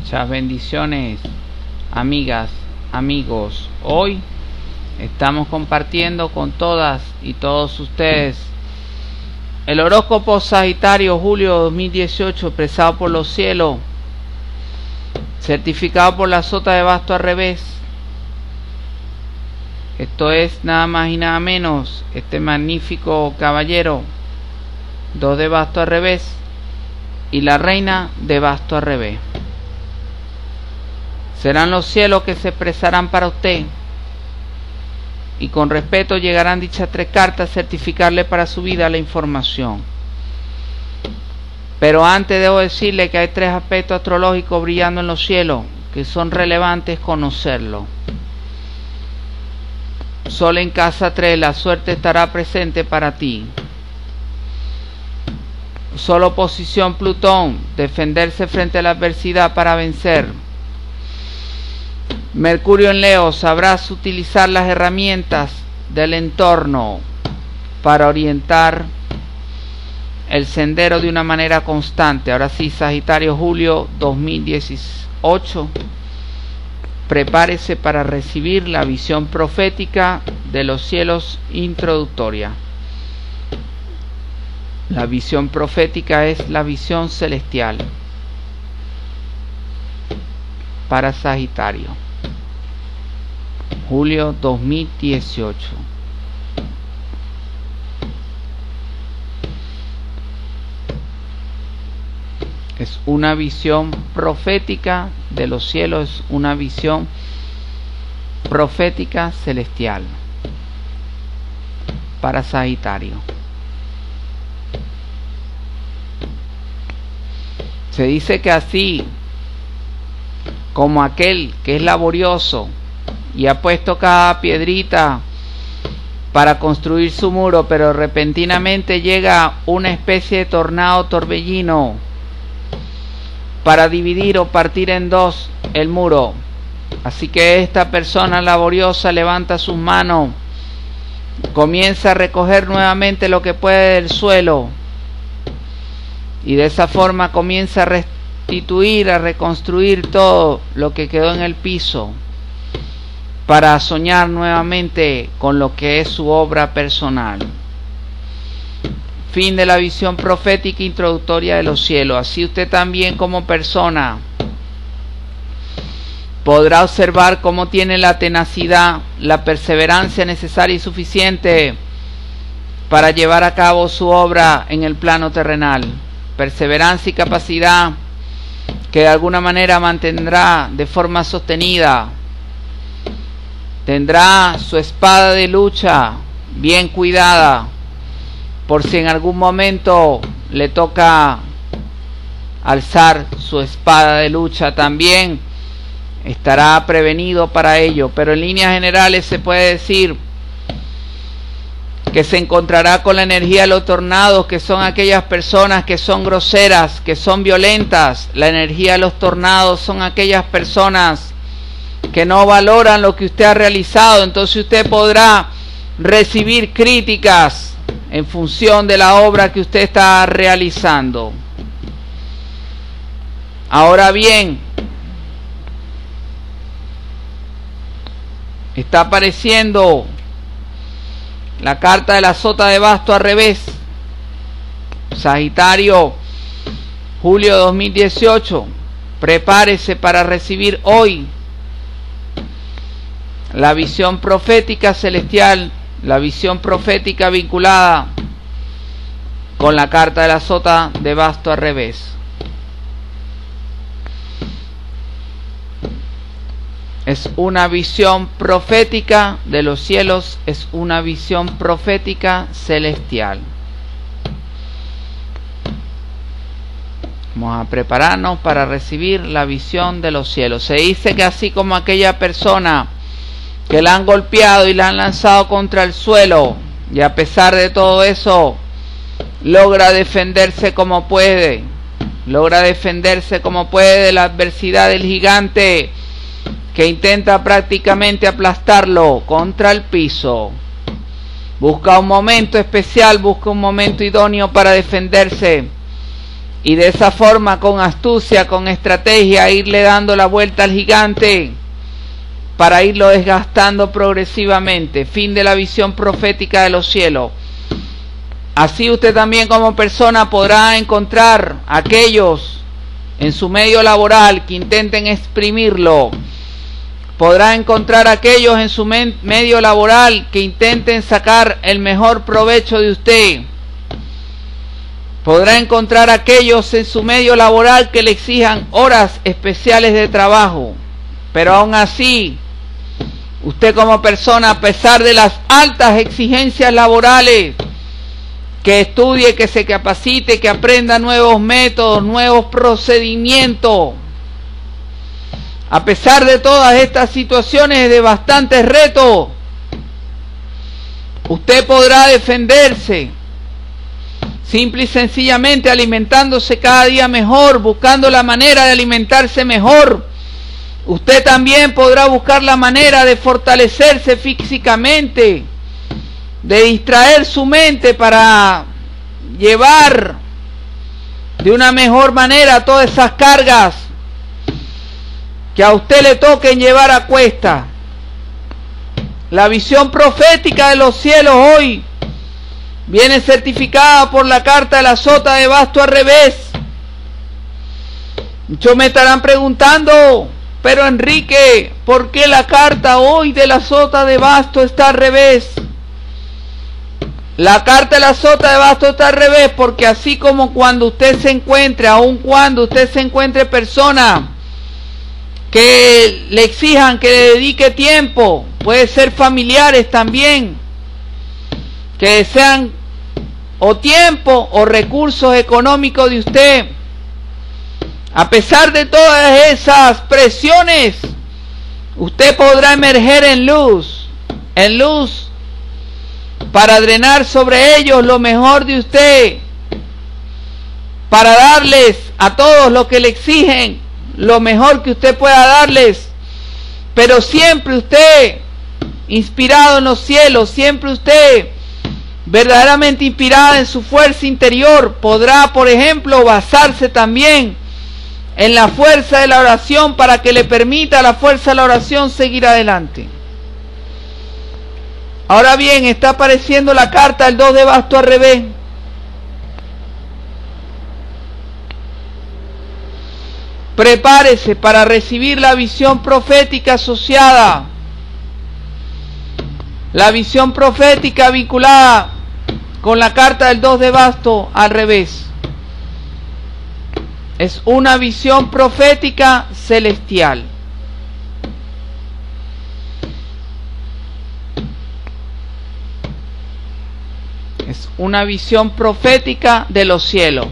Muchas bendiciones, amigas, amigos. Hoy estamos compartiendo con todas y todos ustedes el horóscopo Sagitario Julio 2018 expresado por los cielos, certificado por la sota de basto al revés. Esto es nada más y nada menos este magnífico caballero, dos de basto al revés y la reina de basto al revés. Serán los cielos que se expresarán para usted. Y con respeto llegarán dichas tres cartas a certificarle para su vida la información. Pero antes debo decirle que hay tres aspectos astrológicos brillando en los cielos que son relevantes conocerlo. Sol en casa 3, la suerte estará presente para ti. Solo posición Plutón, defenderse frente a la adversidad para vencer. Mercurio en Leo, sabrás utilizar las herramientas del entorno para orientar el sendero de una manera constante. Ahora sí, Sagitario Julio 2018. Prepárese para recibir la visión profética de los cielos introductoria. La visión profética es la visión celestial para Sagitario julio 2018. Es una visión profética de los cielos, es una visión profética celestial para Sagitario. Se dice que así como aquel que es laborioso y ha puesto cada piedrita para construir su muro, pero repentinamente llega una especie de tornado torbellino para dividir o partir en dos el muro. Así que esta persona laboriosa levanta sus manos, comienza a recoger nuevamente lo que puede del suelo y de esa forma comienza a restituir, a reconstruir todo lo que quedó en el piso para soñar nuevamente con lo que es su obra personal. Fin de la visión profética introductoria de los cielos. Así usted también como persona podrá observar cómo tiene la tenacidad, la perseverancia necesaria y suficiente para llevar a cabo su obra en el plano terrenal. Perseverancia y capacidad que de alguna manera mantendrá de forma sostenida Tendrá su espada de lucha bien cuidada por si en algún momento le toca alzar su espada de lucha también estará prevenido para ello pero en líneas generales se puede decir que se encontrará con la energía de los tornados, que son aquellas personas que son groseras, que son violentas. La energía de los tornados son aquellas personas que no valoran lo que usted ha realizado, entonces usted podrá recibir críticas en función de la obra que usted está realizando. Ahora bien, está apareciendo la carta de la sota de basto al revés. Sagitario, julio 2018. Prepárese para recibir hoy la visión profética celestial, la visión profética vinculada con la carta de la sota de basto al revés. Es una visión profética de los cielos, es una visión profética celestial. Vamos a prepararnos para recibir la visión de los cielos. Se dice que así como aquella persona que la han golpeado y la han lanzado contra el suelo. Y a pesar de todo eso logra defenderse como puede, logra defenderse como puede de la adversidad del gigante que intenta prácticamente aplastarlo contra el piso. Busca un momento especial, busca un momento idóneo para defenderse. Y de esa forma con astucia, con estrategia, irle dando la vuelta al gigante para irlo desgastando progresivamente. Fin de la visión profética de los cielos. Así usted también como persona podrá encontrar aquellos en su medio laboral que intenten exprimirlo. Podrá encontrar aquellos en su medio laboral que intenten sacar el mejor provecho de usted Podrá encontrar aquellos en su medio laboral que le exijan horas especiales de trabajo. Pero aún así, usted como persona, a pesar de las altas exigencias laborales, que estudie, que se capacite, que aprenda nuevos métodos, nuevos procedimientos. A pesar de todas estas situaciones de bastantes retos, usted podrá defenderse simple y sencillamente alimentándose cada día mejor, buscando la manera de alimentarse mejor. Usted también podrá buscar la manera de fortalecerse físicamente, de distraer su mente para llevar de una mejor manera todas esas cargas que a usted le toquen llevar a cuesta. La visión profética de los cielos hoy viene certificada por la carta de la sota de basto al revés. Muchos me estarán preguntando, pero Enrique, ¿por qué la carta hoy de la sota de basto está al revés? La carta de la sota de basto está al revés porque así como cuando usted se encuentre, aun cuando usted se encuentre persona que le exijan que le dedique tiempo, puede ser familiares también, que desean o tiempo o recursos económicos de usted. A pesar de todas esas presiones, usted podrá emerger en luz, en luz, para drenar sobre ellos lo mejor de usted, para darles a todos lo que le exigen, lo mejor que usted pueda darles, pero siempre usted, inspirado en los cielos, siempre usted verdaderamente inspirada en su fuerza interior, podrá, por ejemplo, basarse también en la fuerza de la oración para que le permita a la fuerza de la oración seguir adelante. Ahora bien, está apareciendo la carta del 2 de basto al revés. Prepárese para recibir la visión profética asociada. La visión profética vinculada con la carta del 2 de basto al revés. Es una visión profética celestial. Es una visión profética de los cielos.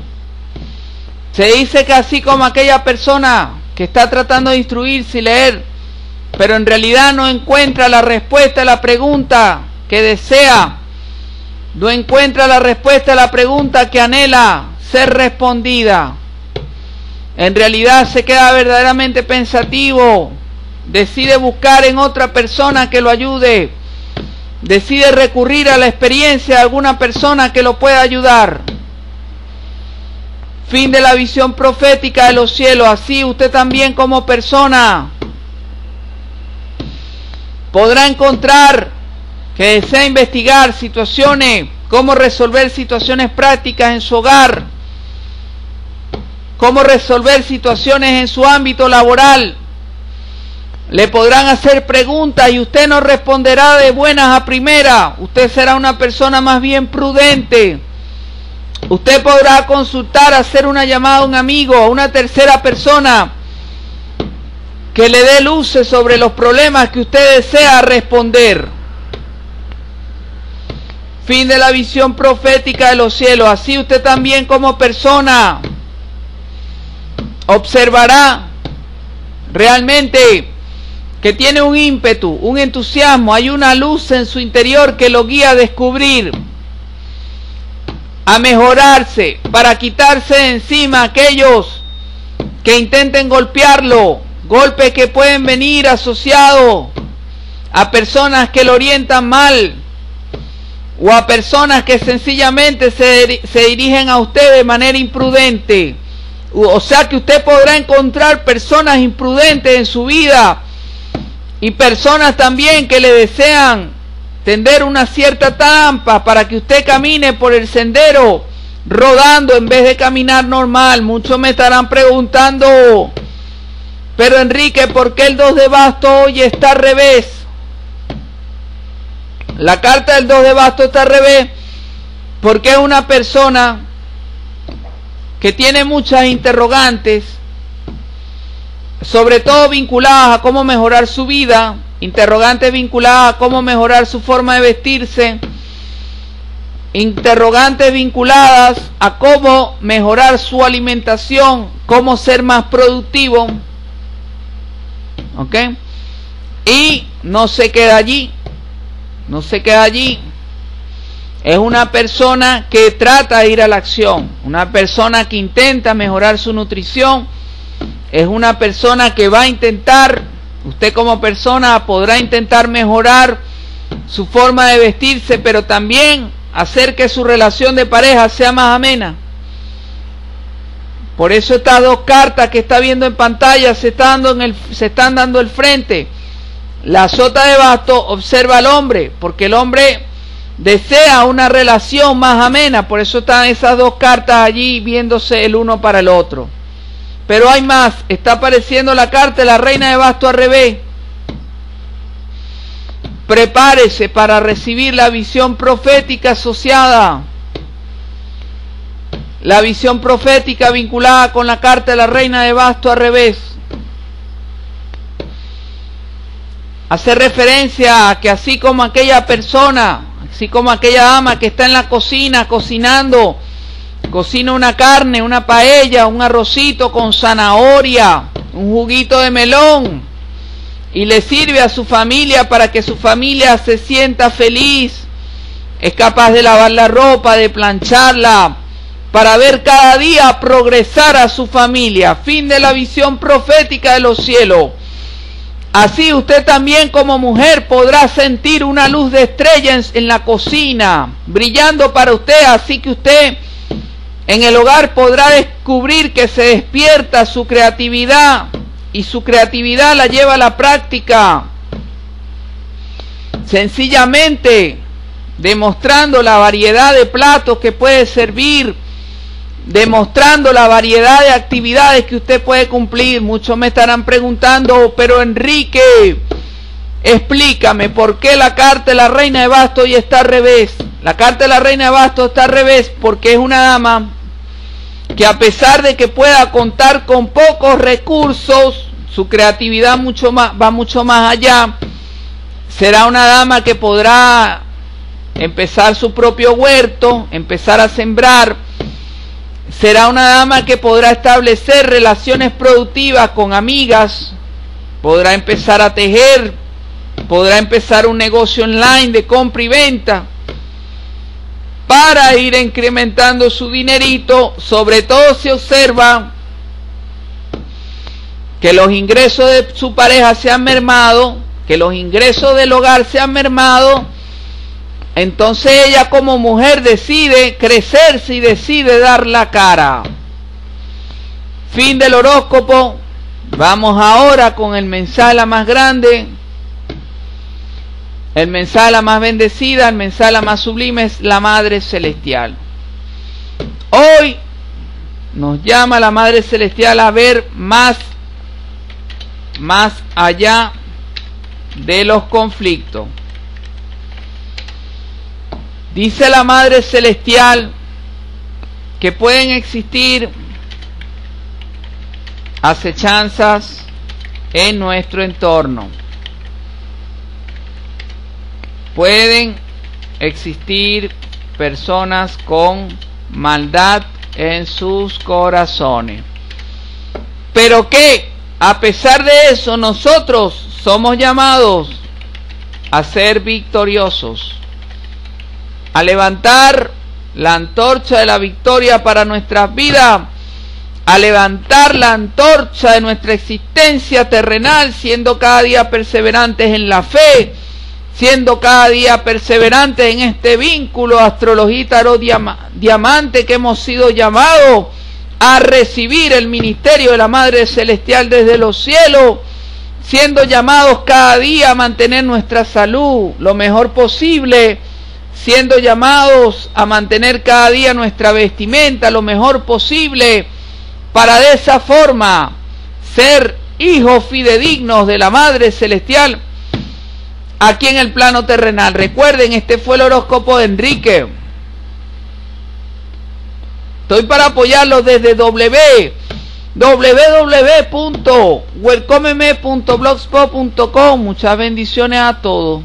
Se dice que así como aquella persona que está tratando de instruirse y leer, pero en realidad no encuentra la respuesta a la pregunta que desea no encuentra la respuesta a la pregunta que anhela ser respondida. En realidad se queda verdaderamente pensativo, decide buscar en otra persona que lo ayude, decide recurrir a la experiencia de alguna persona que lo pueda ayudar. Fin de la visión profética de los cielos. Así usted también como persona podrá encontrar que desea investigar situaciones, cómo resolver situaciones prácticas en su hogar, cómo resolver situaciones en su ámbito laboral. Le podrán hacer preguntas y usted no responderá de buenas a primera. Usted será una persona más bien prudente. Usted podrá consultar, hacer una llamada a un amigo, a una tercera persona que le dé luces sobre los problemas que usted desea responder. Fin de la visión profética de los cielos. Así usted también como persona observará realmente que tiene un ímpetu, un entusiasmo, hay una luz en su interior que lo guía a descubrir, a mejorarse, para quitarse de encima aquellos que intenten golpearlo, golpes que pueden venir asociados a personas que lo orientan mal, o a personas que sencillamente se, se dirigen a usted de manera imprudente. O sea que usted podrá encontrar personas imprudentes en su vida y personas también que le desean tender una cierta trampa para que usted camine por el sendero rodando en vez de caminar normal. Muchos me estarán preguntando, pero Enrique, ¿por qué el 2 de basto hoy está al revés? La carta del 2 de basto está al revés porque una persona que tiene muchas interrogantes, sobre todo vinculadas a cómo mejorar su vida, interrogantes vinculadas a cómo mejorar su forma de vestirse, interrogantes vinculadas a cómo mejorar su alimentación, cómo ser más productivo. ¿Ok? Y no se queda allí, no se queda allí. Es una persona que trata de ir a la acción, una persona que intenta mejorar su nutrición, es una persona que va a intentar, usted como persona podrá intentar mejorar su forma de vestirse, pero también hacer que su relación de pareja sea más amena. Por eso estas dos cartas que está viendo en pantalla se, dando en el, se están dando el frente. La sota de basto observa al hombre, porque el hombre desea una relación más amena, por eso están esas dos cartas allí viéndose el uno para el otro. Pero hay más, está apareciendo la carta de la reina de basto al revés. Prepárese para recibir la visión profética asociada. La visión profética vinculada con la carta de la reina de basto al revés. Hace referencia a que así como aquella persona, así como aquella dama que está en la cocina cocinando, cocina una carne, una paella, un arrocito con zanahoria, un juguito de melón, y le sirve a su familia para que su familia se sienta feliz, es capaz de lavar la ropa, de plancharla, para ver cada día progresar a su familia. Fin de la visión profética de los cielos. Así usted también como mujer podrá sentir una luz de estrella en, la cocina, brillando para usted, así que usted en el hogar podrá descubrir que se despierta su creatividad y su creatividad la lleva a la práctica. Sencillamente demostrando la variedad de platos que puede servir, demostrando la variedad de actividades que usted puede cumplir. Muchos me estarán preguntando, pero Enrique, explícame por qué la carta de la reina de Basto hoy está al revés. La carta de la reina de Basto está al revés porque es una dama que a pesar de que pueda contar con pocos recursos, su creatividad mucho más, va mucho más allá. Será una dama que podrá empezar su propio huerto, empezar a sembrar. Será una dama que podrá establecer relaciones productivas con amigas, podrá empezar a tejer, podrá empezar un negocio online de compra y venta para ir incrementando su dinerito, sobre todo se observa que los ingresos de su pareja se han mermado, que los ingresos del hogar se han mermado, entonces ella como mujer decide crecerse y decide dar la cara. Fin del horóscopo. Vamos ahora con el mensaje más grande el mensaje la más bendecida, el mensaje la más sublime es la Madre Celestial. Hoy nos llama la Madre Celestial a ver más, más allá de los conflictos. Dice la Madre Celestial que pueden existir acechanzas en nuestro entorno pueden existir personas con maldad en sus corazones. Pero que a pesar de eso nosotros somos llamados a ser victoriosos, a levantar la antorcha de la victoria para nuestras vidas, a levantar la antorcha de nuestra existencia terrenal, siendo cada día perseverantes en la fe, siendo cada día perseverantes en este vínculo astrología tarot diamante que hemos sido llamados a recibir el ministerio de la Madre Celestial desde los cielos, siendo llamados cada día a mantener nuestra salud lo mejor posible, siendo llamados a mantener cada día nuestra vestimenta lo mejor posible, para de esa forma ser hijos fidedignos de la Madre Celestial aquí en el plano terrenal. Recuerden, este fue el horóscopo de Enrique. Estoy para apoyarlo desde www.welcomeme.blogspot.com. Muchas bendiciones a todos.